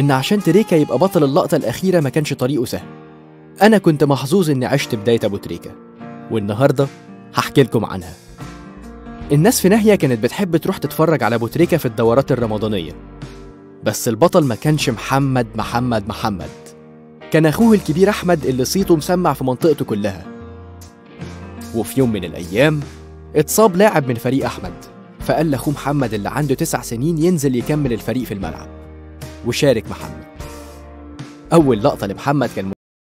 إن عشان تريكا يبقى بطل اللقطة الأخيرة ما كانش طريقه سهل. أنا كنت محظوظ إني عشت بداية أبو تريكة والنهاردة هحكي لكم عنها. الناس في ناحية كانت بتحب تروح تتفرج على أبو تريكة في الدورات الرمضانية. بس البطل ما كانش محمد محمد محمد. كان أخوه الكبير أحمد اللي صيته مسمع في منطقته كلها. وفي يوم من الأيام اتصاب لاعب من فريق أحمد فقال لأخوه محمد اللي عنده تسع سنين ينزل يكمل الفريق في الملعب. وشارك محمد. أول لقطة لمحمد كان